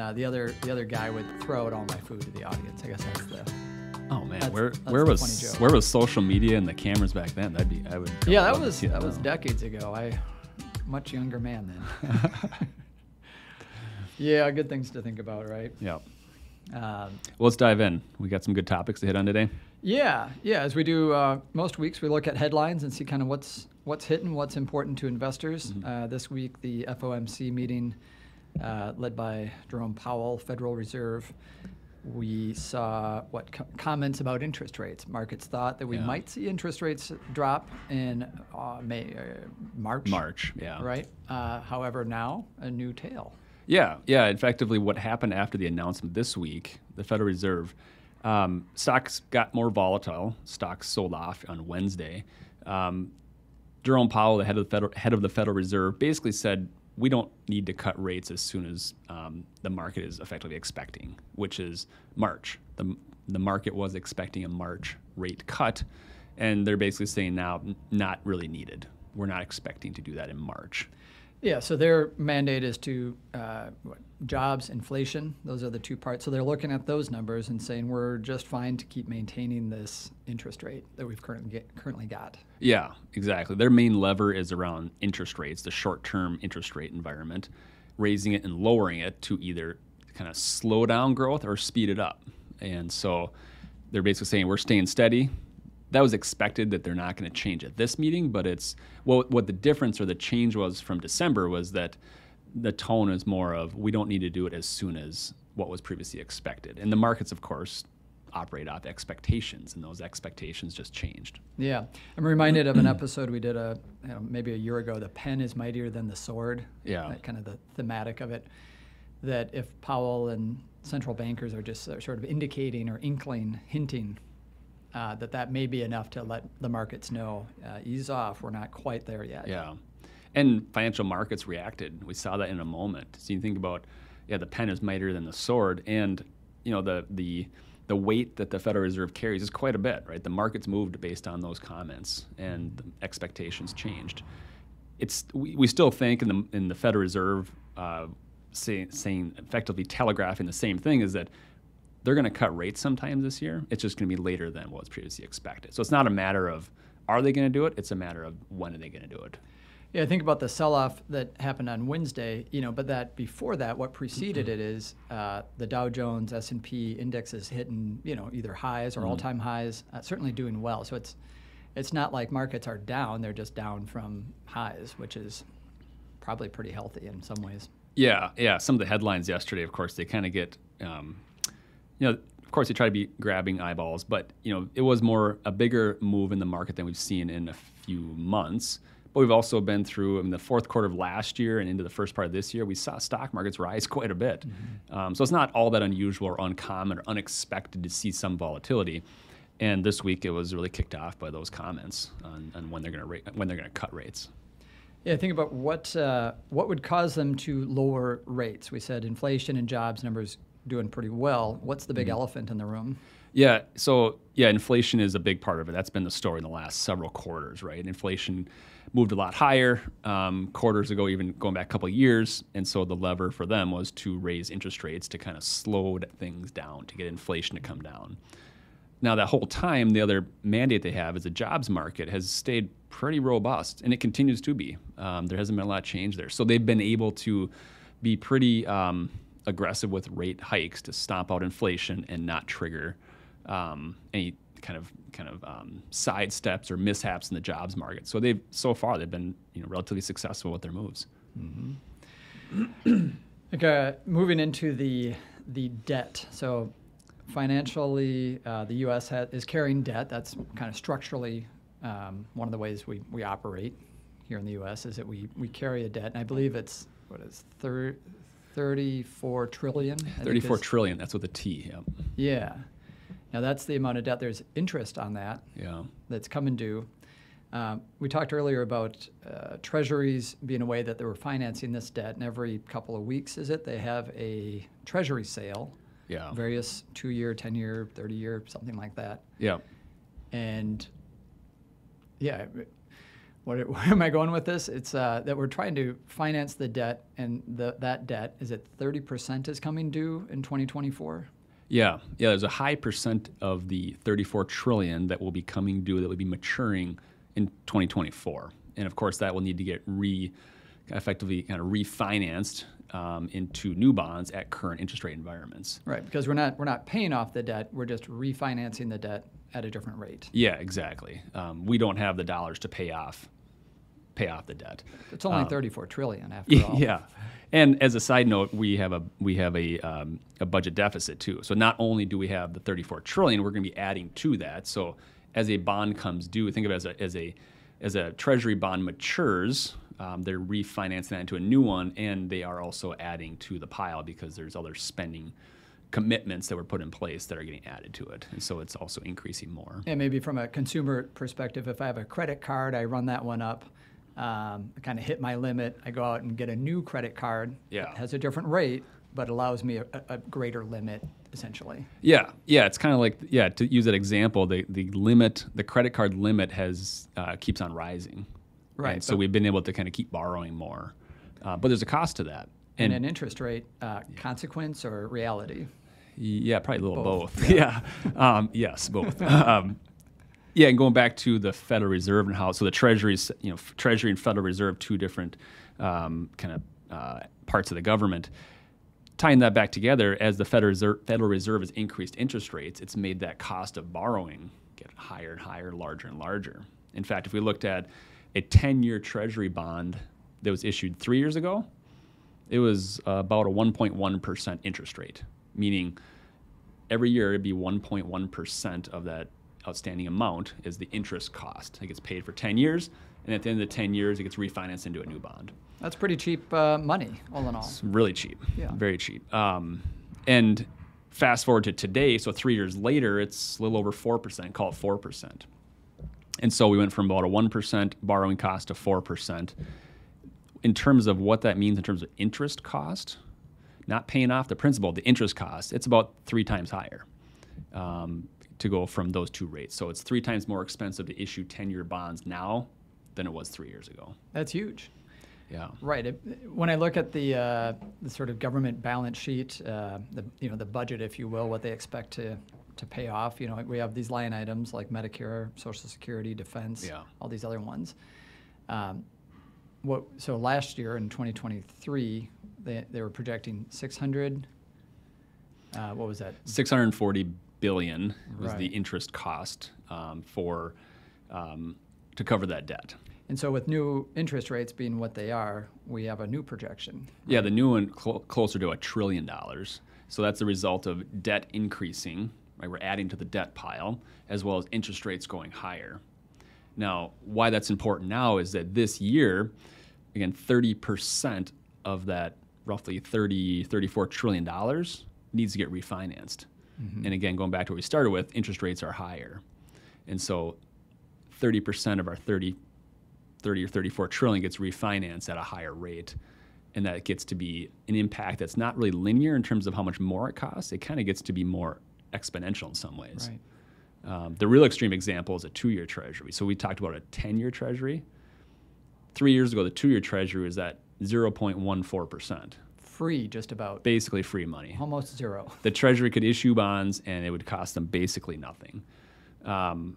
Uh, the other the other guy would throw out all my food to the audience. I guess that's the Oh man, where where was where was social media and the cameras back then? That'd be I would. Yeah. That was that was decades ago. I much younger man then. yeah, good things to think about, right? Yeah. Um, Well, let's dive in. We got some good topics to hit on today. Yeah, yeah. As we do uh, most weeks, we look at headlines and see kind of what's what's hitting, what's important to investors. Uh, this week, the FOMC meeting, uh, led by Jerome Powell, Federal Reserve. We saw what co- comments about interest rates. Markets thought that we Yeah. might see interest rates drop in uh, May, uh, March. March, yeah. Right. Uh, however, now a new tale. Yeah, yeah. Effectively, what happened after the announcement this week, the Federal Reserve, um, stocks got more volatile. Stocks sold off on Wednesday. Um, Jerome Powell, the head of the Federal, head of the Federal Reserve, basically said we don't need to cut rates as soon as um, the market is effectively expecting, which is March. The, the market was expecting a March rate cut, and they're basically saying now not really needed. We're not expecting to do that in March. Yeah, so their mandate is to uh, what, jobs, inflation. Those are the two parts. So they're looking at those numbers and saying we're just fine to keep maintaining this interest rate that we've currently get, currently got. Yeah, exactly. Their main lever is around interest rates, the short term interest rate environment, raising it and lowering it to either kind of slow down growth or speed it up. And so they're basically saying we're staying steady. That was expected that they're not going to change at this meeting, but it's well, what the difference or the change was from December was that the tone is more of we don't need to do it as soon as what was previously expected. And the markets, of course, operate off expectations, and those expectations just changed. Yeah, I'm reminded of an episode we did a you know, maybe a year ago. The pen is mightier than the sword. Yeah. that kind of the thematic of it. That if Powell and central bankers are just sort of indicating or inkling, hinting uh, that that may be enough to let the markets know, uh, ease off. We're not quite there yet. Yeah. And financial markets reacted. We saw that in a moment. So you think about, yeah, the pen is mightier than the sword, and you know the the the weight that the Federal Reserve carries is quite a bit, right? The markets moved based on those comments, and the expectations changed. It's we, we still think in the in the Federal Reserve uh, say, saying effectively telegraphing the same thing is that they're going to cut rates sometime this year. It's just going to be later than what was previously expected. So it's not a matter of are they going to do it. It's a matter of when are they going to do it. Yeah, think about the sell-off that happened on Wednesday. You know, but that before that, what preceded it is uh, the Dow Jones, S and P indexes hitting you know either highs or all-time highs, uh, certainly doing well. So it's it's not like markets are down; they're just down from highs, which is probably pretty healthy in some ways. Yeah, yeah. Some of the headlines yesterday, of course, they kind of get, um, you know, of course, they try to be grabbing eyeballs, but you know, it was more a bigger move in the market than we've seen in a few months. But we've also been through in the fourth quarter of last year and into the first part of this year, we saw stock markets rise quite a bit. Um, so it's not all that unusual or uncommon or unexpected to see some volatility. And this week, it was really kicked off by those comments on, on when they're going to ra- when they're going to cut rates. Yeah, think about what uh, what would cause them to lower rates. We said inflation and jobs numbers doing pretty well. What's the big elephant in the room? Yeah. So yeah, inflation is a big part of it. That's been the story in the last several quarters, right? Inflation moved a lot higher um, quarters ago, even going back a couple of years, and so the lever for them was to raise interest rates to kind of slow things down to get inflation to come down. Now, that whole time, the other mandate they have is the jobs market has stayed pretty robust, and it continues to be. Um, there hasn't been a lot of change there. So they've been able to be pretty um, aggressive with rate hikes to stomp out inflation and not trigger um, any kind of kind of um, side steps or mishaps in the jobs market. So they've so far they've been you know relatively successful with their moves. Okay, moving into the the debt. So financially, uh, the U.S. Ha- is carrying debt. That's kind of structurally um, one of the ways we, we operate here in the U.S. is that we, we carry a debt, and I believe it's what is thir- 34 trillion. I think Thirty-four is- trillion. That's with a T. Yeah. Yeah. Now that's the amount of debt. There's interest on that Yeah. that's coming due. Um, we talked earlier about uh, treasuries being a way that they were financing this debt, and every couple of weeks, is it, they have a treasury sale, Yeah. various two year, 10 year, 30 year, something like that. Yeah. And yeah, what where am I going with this? It's uh, that we're trying to finance the debt, and the, that debt is it 30% is coming due in 2024. Yeah, yeah. There's a high percent of the 34 trillion that will be coming due that will be maturing in 2024, and of course that will need to get re, effectively kind of refinanced um, into new bonds at current interest rate environments. Right, because we're not we're not paying off the debt; we're just refinancing the debt at a different rate. Yeah, exactly. Um, we don't have the dollars to pay off pay off the debt. It's only um, 34 trillion after all. Yeah. And as a side note, we have a we have a um, a budget deficit too. So not only do we have the 34 trillion, we're going to be adding to that. So as a bond comes due, think of it as a as a as a treasury bond matures, um, they're refinancing that into a new one, and they are also adding to the pile because there's other spending commitments that were put in place that are getting added to it. And so it's also increasing more. And maybe from a consumer perspective, if I have a credit card, I run that one up. Um, I kind of hit my limit. I go out and get a new credit card. Yeah. That has a different rate, but allows me a, a greater limit essentially. Yeah, yeah. It's kind of like yeah. To use that example, the the limit, the credit card limit has uh, keeps on rising. Right. So we've been able to kind of keep borrowing more, uh, but there's a cost to that. And, and an interest rate uh, consequence or reality. Yeah, probably a little both. both. Yeah. yeah. Um, yes, both. um, yeah, and going back to the Federal Reserve and how so the Treasury's you know Treasury and Federal Reserve two different um, kind of uh, parts of the government. Tying that back together, as the Federal Reserve, Federal Reserve has increased interest rates, it's made that cost of borrowing get higher and higher, larger and larger. In fact, if we looked at a 10-year Treasury bond that was issued three years ago, it was uh, about a 1.1% interest rate, meaning every year it'd be 1.1% of that outstanding amount is the interest cost. It gets paid for 10 years, and at the end of the 10 years, it gets refinanced into a new bond. That's pretty cheap uh, money, all in all. It's really cheap. Yeah. Very cheap. Um, and fast forward to today, so three years later, it's a little over 4%, call it 4%. And so we went from about a 1% borrowing cost to 4%. In terms of what that means in terms of interest cost, not paying off the principal, the interest cost, it's about three times higher. Um, to go from those two rates. So it's three times more expensive to issue 10 year bonds now than it was three years ago. That's huge. Yeah. Right. It, when I look at the, uh, the sort of government balance sheet, uh, the you know the budget, if you will, what they expect to to pay off. You know, we have these line items like Medicare, Social Security, Defense, yeah. all these other ones. Um, what so last year in 2023, they they were projecting 600. Uh, what was that? 640 billion was right. the interest cost um, for um, to cover that debt. And so, with new interest rates being what they are, we have a new projection. Yeah, the new one cl- closer to a trillion dollars. So that's the result of debt increasing. Right, we're adding to the debt pile as well as interest rates going higher. Now, why that's important now is that this year, again, 30% of that roughly 30, 34 trillion dollars needs to get refinanced. Mm-hmm. And again, going back to what we started with, interest rates are higher. And so 30% of our 30, 30 or 34 trillion gets refinanced at a higher rate. And that gets to be an impact that's not really linear in terms of how much more it costs. It kind of gets to be more exponential in some ways. Right. Um, the real extreme example is a two year treasury. So we talked about a 10 year treasury. Three years ago, the two year treasury was at 0.14% free, just about. Basically free money. Almost zero. The Treasury could issue bonds, and it would cost them basically nothing um,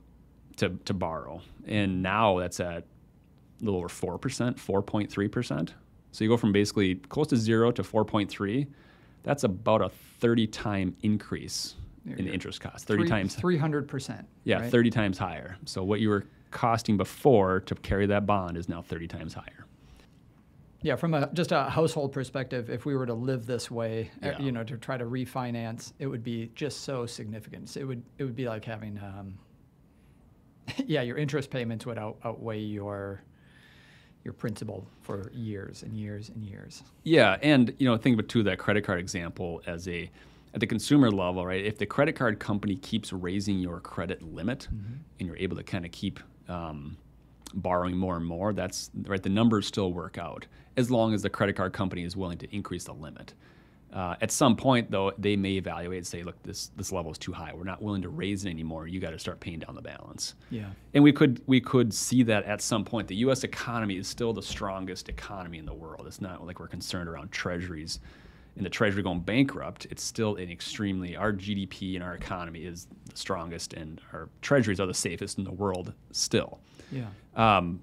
to to borrow. And now that's at a little over four percent, four point three percent. So you go from basically close to zero to four point three. That's about a thirty time increase in the interest cost. Thirty Three, times. Three hundred percent. Yeah, right? thirty times higher. So what you were costing before to carry that bond is now thirty times higher. Yeah, from a just a household perspective, if we were to live this way, uh, Yeah. you know, to try to refinance, it would be just so significant. So it would it would be like having, um, yeah, your interest payments would out, outweigh your your principal for years and years and years. Yeah, and you know, think about too that credit card example as a at the consumer level, right? If the credit card company keeps raising your credit limit, and you're able to kind of keep um, borrowing more and more, that's right. The numbers still work out as long as the credit card company is willing to increase the limit. Uh, at some point, though, they may evaluate and say, "Look, this this level is too high. We're not willing to raise it anymore. You got to start paying down the balance." Yeah. And we could we could see that at some point. The U.S. economy is still the strongest economy in the world. It's not like we're concerned around treasuries and the treasury going bankrupt. It's still an extremely our GDP and our economy is the strongest, and our treasuries are the safest in the world still. Yeah. Um,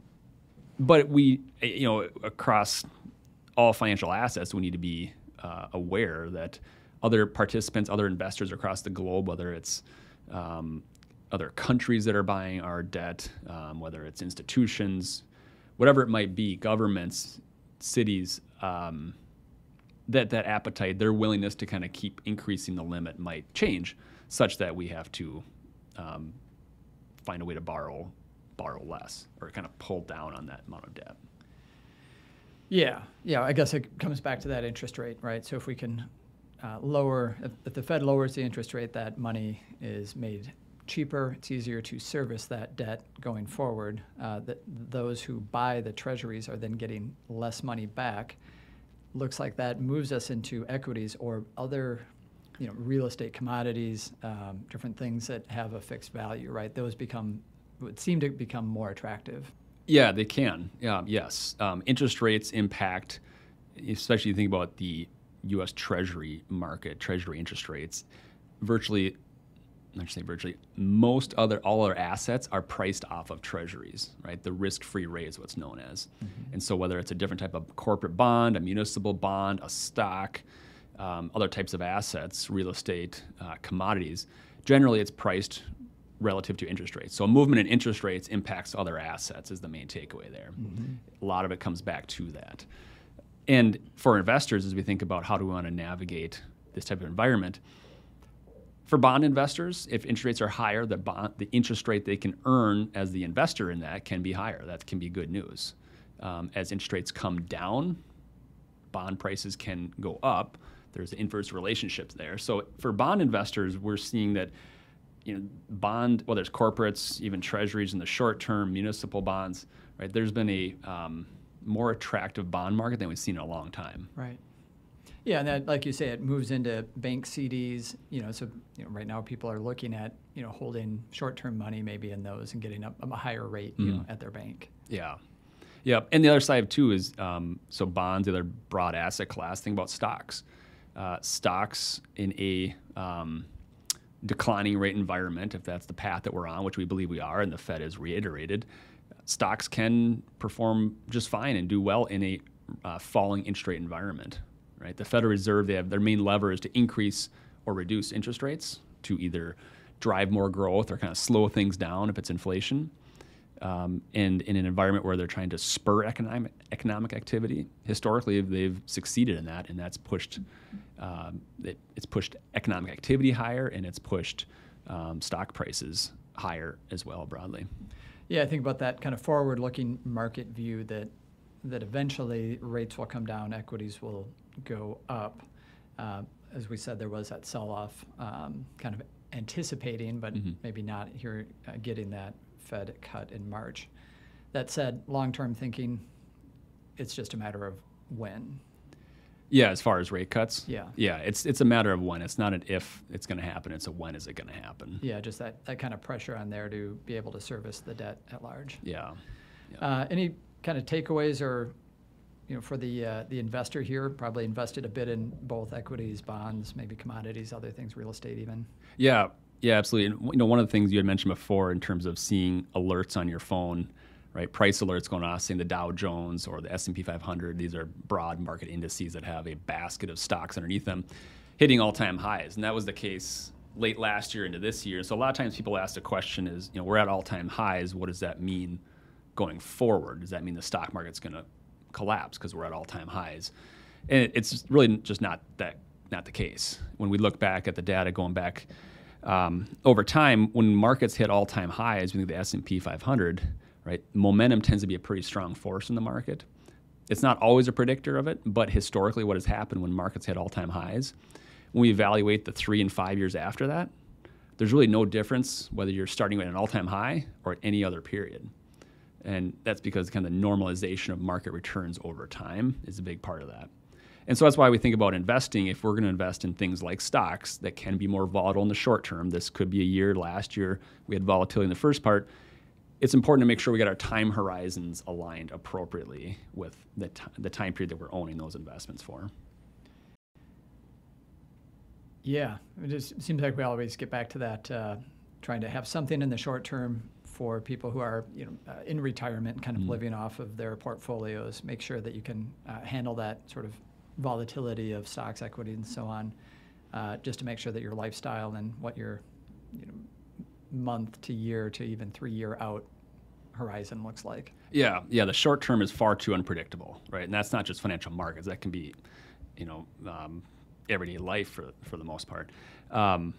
but we, you know, across all financial assets, we need to be uh, aware that other participants, other investors across the globe, whether it's um, other countries that are buying our debt, um, whether it's institutions, whatever it might be, governments, cities, um, that that appetite, their willingness to kind of keep increasing the limit might change, such that we have to um, find a way to borrow borrow less or kind of pull down on that amount of debt. Yeah, yeah. I guess it comes back to that interest rate, right? So if we can uh, lower, if, if the Fed lowers the interest rate, that money is made cheaper. It's easier to service that debt going forward. Uh, that those who buy the treasuries are then getting less money back. Looks like that moves us into equities or other, you know, real estate commodities, um, different things that have a fixed value, right? Those become would seem to become more attractive. Yeah, they can. Yeah, yes. Um, interest rates impact, especially you think about the U.S. Treasury market, Treasury interest rates. Virtually, not say virtually, most other all other assets are priced off of Treasuries, right? The risk-free rate is what's known as. Mm-hmm. And so, whether it's a different type of corporate bond, a municipal bond, a stock, um, other types of assets, real estate, uh, commodities, generally it's priced relative to interest rates. So a movement in interest rates impacts other assets is the main takeaway there. Mm-hmm. A lot of it comes back to that. And for investors, as we think about how do we want to navigate this type of environment, for bond investors, if interest rates are higher, the bond, the interest rate they can earn as the investor in that can be higher. That can be good news. Um, as interest rates come down, bond prices can go up. There's an inverse relationship there. So for bond investors, we're seeing that you know, bond, whether it's corporates, even treasuries in the short term, municipal bonds, right? There's been a um, more attractive bond market than we've seen in a long time. Right. Yeah, and that, like you say, it moves into bank CDs. You know, so you know, right now people are looking at you know holding short-term money maybe in those and getting a, a higher rate you mm. know at their bank. Yeah, yeah. And the other side too is um, so bonds, the other broad asset class. Think about stocks. Uh, stocks in a um, declining rate environment, if that's the path that we're on, which we believe we are, and the Fed has reiterated, stocks can perform just fine and do well in a uh, falling interest rate environment. Right? The Federal Reserve, they have their main lever is to increase or reduce interest rates to either drive more growth or kind of slow things down if it's inflation. Um, and in an environment where they're trying to spur economic economic activity, historically they've succeeded in that, and that's pushed um, it, it's pushed economic activity higher, and it's pushed um, stock prices higher as well broadly. Yeah, I think about that kind of forward-looking market view that that eventually rates will come down, equities will go up. Uh, as we said, there was that sell-off, um, kind of anticipating, but mm-hmm. maybe not here uh, getting that Fed cut in March. That said, long-term thinking, it's just a matter of when. Yeah, as far as rate cuts. Yeah. Yeah, it's it's a matter of when. It's not an if it's going to happen. It's a when is it going to happen. Yeah, just that, that kind of pressure on there to be able to service the debt at large. Yeah. yeah. Uh, any kind of takeaways or, you know, for the uh, the investor here, probably invested a bit in both equities, bonds, maybe commodities, other things, real estate even. Yeah, yeah, absolutely. And you know, one of the things you had mentioned before in terms of seeing alerts on your phone right? Price alerts going off, saying the Dow Jones or the S&P 500. These are broad market indices that have a basket of stocks underneath them, hitting all-time highs, and that was the case late last year into this year. So a lot of times people ask the question: Is you know we're at all-time highs? What does that mean going forward? Does that mean the stock market's going to collapse because we're at all-time highs? And it's really just not that not the case. When we look back at the data going back. Um, over time, when markets hit all-time highs, we think the S&P 500, right? Momentum tends to be a pretty strong force in the market. It's not always a predictor of it, but historically, what has happened when markets hit all time highs, when we evaluate the three and five years after that, there's really no difference whether you're starting at an all time high or at any other period. And that's because kind of the normalization of market returns over time is a big part of that. And so that's why we think about investing. If we're going to invest in things like stocks that can be more volatile in the short term, this could be a year. Last year we had volatility in the first part. It's important to make sure we get our time horizons aligned appropriately with the, t- the time period that we're owning those investments for. Yeah, it just seems like we always get back to that, uh, trying to have something in the short term for people who are you know uh, in retirement, kind of mm living off of their portfolios. Make sure that you can uh, handle that sort of volatility of stocks, equity, and so on, uh, just to make sure that your lifestyle and what your you know, month to year to even three year out horizon looks like. Yeah, yeah. The short term is far too unpredictable, right? And that's not just financial markets. That can be, you know, um, everyday life for for the most part. Um,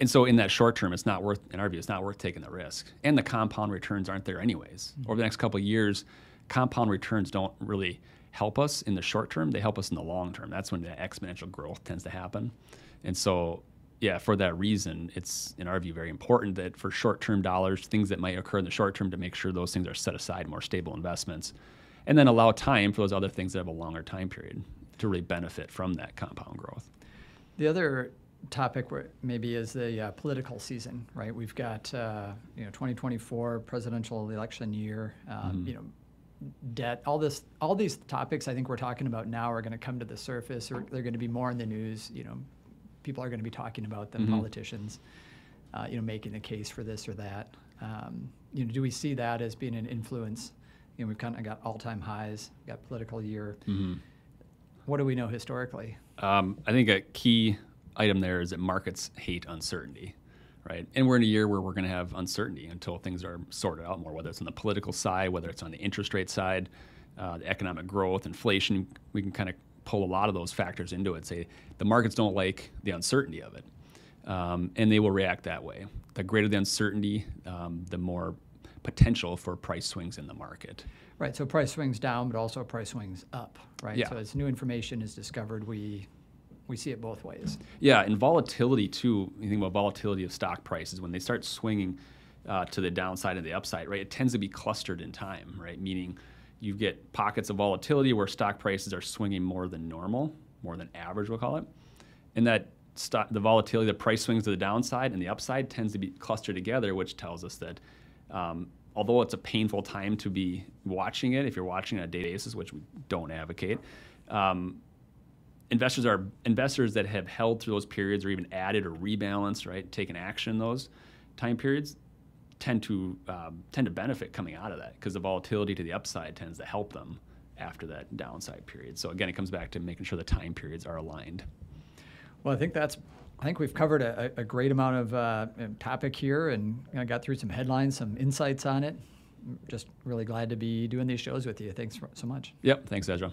and so in that short term, it's not worth, in our view, it's not worth taking the risk. And the compound returns aren't there anyways. Mm-hmm. Over the next couple of years, compound returns don't really help us in the short term. They help us in the long term. That's when the exponential growth tends to happen. And so, yeah, for that reason, it's in our view very important that for short-term dollars, things that might occur in the short term, to make sure those things are set aside, more stable investments, and then allow time for those other things that have a longer time period to really benefit from that compound growth. The other topic maybe is the uh, political season, right? We've got uh, you know 2024 presidential election year, um, mm-hmm. you know debt, all this, all these topics I think we're talking about now are going to come to the surface, or they're going to be more in the news. You know, people are going to be talking about them, mm-hmm. politicians, uh, you know, making the case for this or that. Um, you know, do we see that as being an influence? You know, we've kind of got all-time highs, got political year. Mm-hmm. What do we know historically? Um, I think a key item there is that markets hate uncertainty, right? And we're in a year where we're going to have uncertainty until things are sorted out more, whether it's on the political side, whether it's on the interest rate side, uh, the economic growth, inflation. We can kind of pull a lot of those factors into it. Say the markets don't like the uncertainty of it, um, and they will react that way. The greater the uncertainty, um, the more potential for price swings in the market. Right. So price swings down, but also price swings up. Right. Yeah. So as new information is discovered, we we see it both ways. Yeah, and volatility too. You think about volatility of stock prices when they start swinging uh, to the downside and the upside, right? It tends to be clustered in time, right? Meaning you get pockets of volatility where stock prices are swinging more than normal, more than average, we'll call it, and that stock, the volatility, the price swings to the downside and the upside tends to be clustered together, which tells us that. Um, although it's a painful time to be watching it, if you're watching on a daily basis, which we don't advocate, um, investors are investors that have held through those periods or even added or rebalanced, right, taken action in those time periods tend to um, tend to benefit coming out of that because the volatility to the upside tends to help them after that downside period. So again, it comes back to making sure the time periods are aligned. Well, I think that's I think we've covered a, a great amount of uh, topic here and you know, got through some headlines, some insights on it. Just really glad to be doing these shows with you. Thanks so much. Yep. Thanks, Ezra.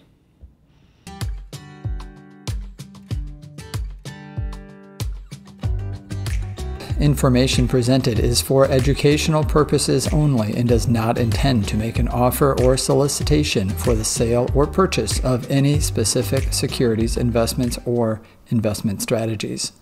Information presented is for educational purposes only and does not intend to make an offer or solicitation for the sale or purchase of any specific securities, investments, or investment strategies.